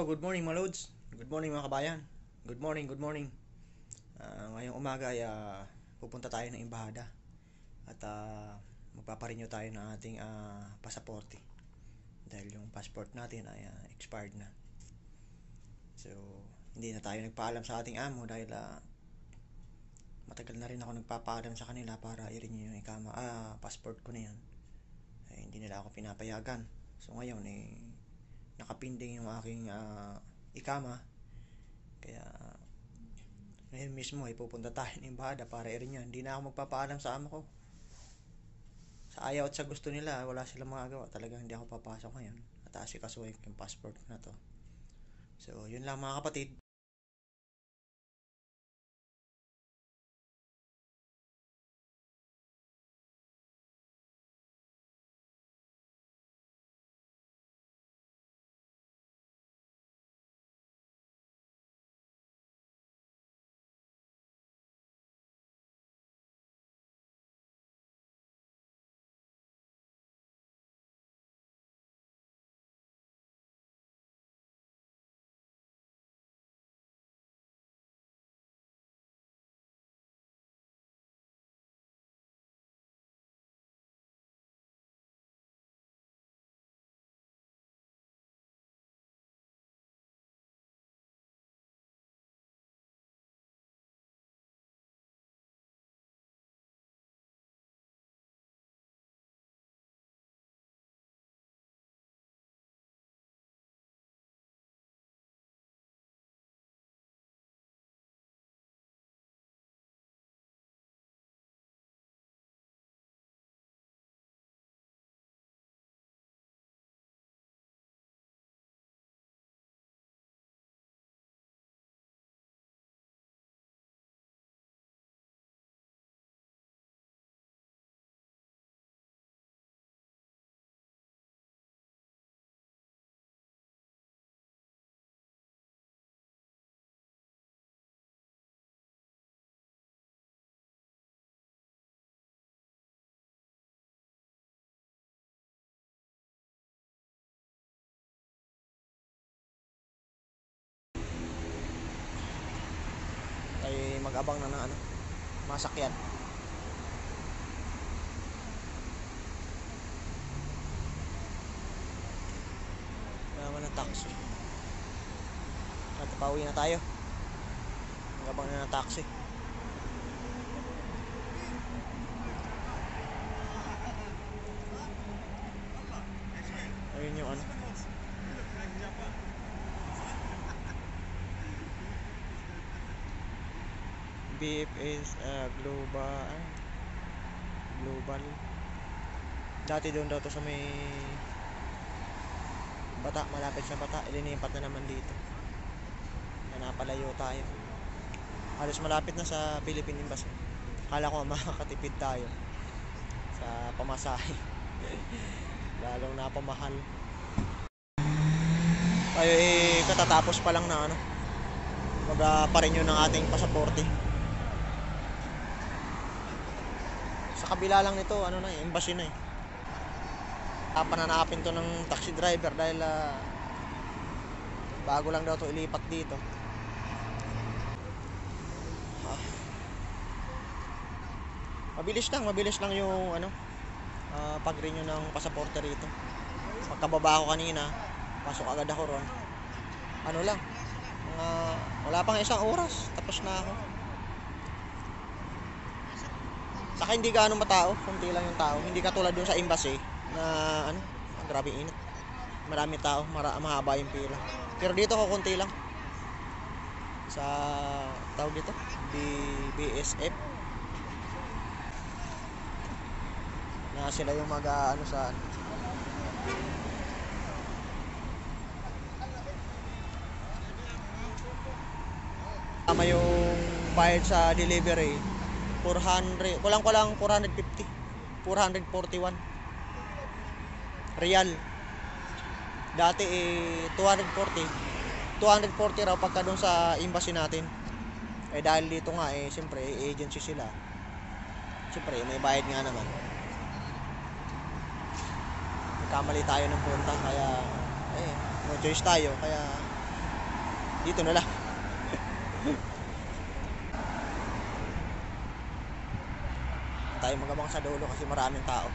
Good morning mga loads. Good morning mga kabayan. Good morning, good morning. Ah, ngayong umaga ay ah, pupunta tayo ng Imbahada at uh, magpaparenew tayo ng ating ah, pasaporte dahil yung passport natin ay ah, expired na. So, hindi na tayo nagpaalam sa ating amo dahil ah, matagal na rin ako nagpapaalam sa kanila para i-renew yung ikama, ah, passport ko na yan. Eh, hindi nila ako pinapayagan. So ngayon eh nakapinding yung aking ah, ikama. Kaya ngayon mismo ay pupunta tayo ng Imbahada para i-renew. Hindi na ako magpapaalam sa amo ko. Sa ayaw at sa gusto nila, wala silang magagawa. Talagang hindi ako papasok ngayon. At asikasuhin yung passport na to. So, yun lang mga kapatid. Mag-abang na ng ano, masakyan. Naman ng taxi. At pauwi na tayo. Mag-abang na ng taxi. Ayun yung ano. BFS uh, global ay, global. Dati doon daw to sa may bata malapit sa bata ilinipat na naman dito. Na napalayo tayo. Halos malapit na sa Philippine Embassy. Kala ko makakatipid tayo sa pamasahe. Lalong napamahal. Tayo eh katatapos pa lang na ano mag pa rin yun ng ating pasaporte sa kabila lang nito ano na embassy na eh. Pananapin to ng taxi driver dahil ah, bago lang daw to ilipat dito. Ah. mabilis lang mabilis lang yung ano ah, pag-renew ng pasaporte rito. Pagkababa ko kanina pasok agad ako ron. Ano lang mga wala pang isang oras tapos na ako saka hindi gaano matao kunti lang yung tao. Hindi katulad dun sa embassy na ano ah, grabe init. Marami tao mara, mahaba yung pila. Pero dito ko kunti lang. Sa tawag dito B, BSF na sila yung mag ano sa Tama yung bayad sa delivery. 400, kulang kulang 450. 441. Real. Dati eh 240. 240 raw pagka doon sa embassy natin. Eh dahil dito nga eh siyempre agency sila. Siyempre may bayad nga naman. Nagkamali tayo ng punta kaya eh no choice tayo kaya Dito na lang. tayo magabang sa dulo kasi maraming tao.